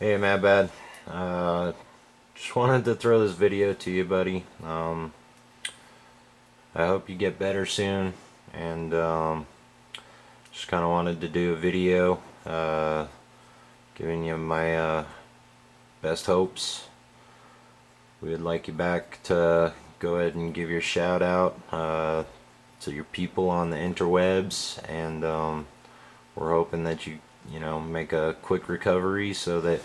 Hey, MadBad. Uh, just wanted to throw this video to you, buddy. Um, I hope you get better soon, and um, just kind of wanted to do a video uh, giving you my uh, best hopes. We would like you back to go ahead and give your shout out uh, to your people on the interwebs, and um, we're hoping that you you know make a quick recovery so that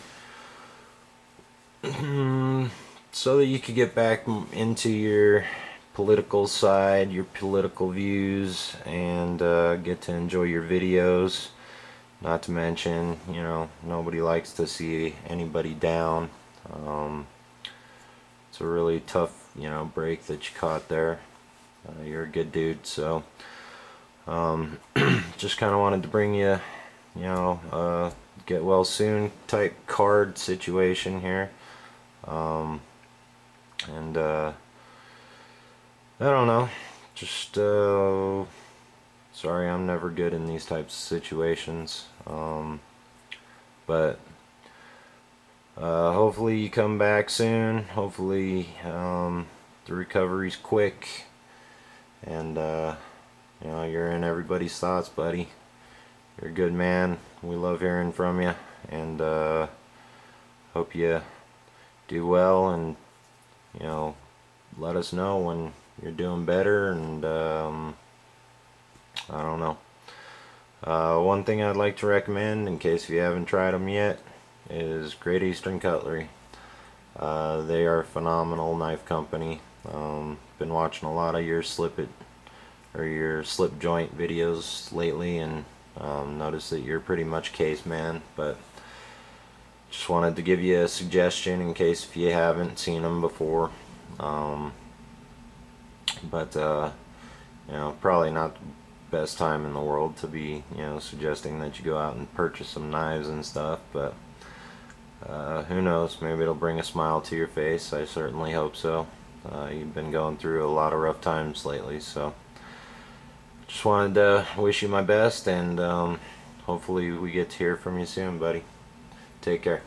so that you could get back into your political side your political views and uh, get to enjoy your videos. Not to mention you know nobody likes to see anybody down. Um, it's a really tough you know break that you caught there. Uh, you're a good dude so um, just kind of wanted to bring you you know, uh, get well soon type card situation here. Um, and, uh, I don't know, just, uh, sorry I'm never good in these types of situations. Um, but, uh, hopefully you come back soon. Hopefully, um, the recovery's quick. And, uh, you know, you're in everybody's thoughts, buddy you're a good man. We love hearing from you, and uh, hope you do well. And you know, let us know when you're doing better. And um, I don't know. Uh, one thing I'd like to recommend, in case you haven't tried them yet, is Great Eastern Cutlery. Uh, they are a phenomenal knife company. Um, been watching a lot of your slip it or your slip joint videos lately, and um, notice that you're pretty much Case man, but just wanted to give you a suggestion in case if you haven't seen them before. Um, but uh, you know, probably not the best time in the world to be you know suggesting that you go out and purchase some knives and stuff, but. Uh, who knows, maybe it'll bring a smile to your face. I certainly hope so. Uh, you've been going through a lot of rough times lately, so just wanted to wish you my best and um, hopefully we get to hear from you soon buddy. Take care